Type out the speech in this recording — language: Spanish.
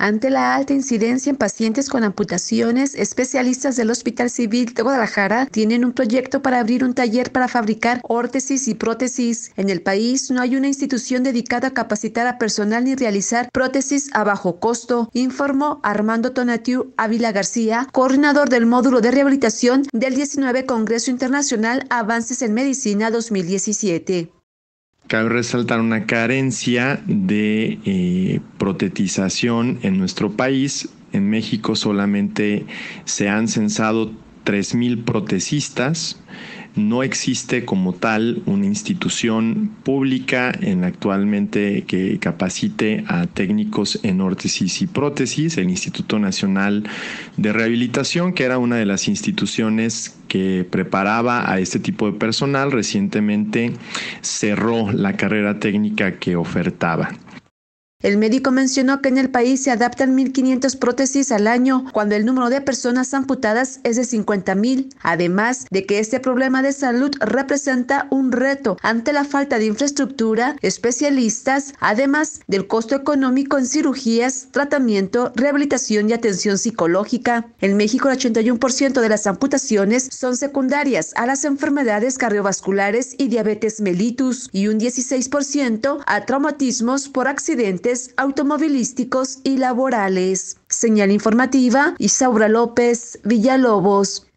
Ante la alta incidencia en pacientes con amputaciones, especialistas del Hospital Civil de Guadalajara tienen un proyecto para abrir un taller para fabricar órtesis y prótesis. En el país no hay una institución dedicada a capacitar a personal ni realizar prótesis a bajo costo, informó Armando Tonatiu Ávila García, coordinador del módulo de rehabilitación del 19 Congreso Internacional Avances en Medicina 2017. Cabe resaltar una carencia de eh, protetización en nuestro país. En México solamente se han censado 3.000 protesistas no existe como tal una institución pública en actualmente que capacite a técnicos en órtesis y prótesis, el Instituto Nacional de Rehabilitación, que era una de las instituciones que preparaba a este tipo de personal, recientemente cerró la carrera técnica que ofertaba. El médico mencionó que en el país se adaptan 1.500 prótesis al año, cuando el número de personas amputadas es de 50.000, además de que este problema de salud representa un reto ante la falta de infraestructura, especialistas, además del costo económico en cirugías, tratamiento, rehabilitación y atención psicológica. En México, el 81% de las amputaciones son secundarias a las enfermedades cardiovasculares y diabetes mellitus y un 16% a traumatismos por accidentes automovilísticos y laborales. Señal informativa, Isaura López, Villalobos.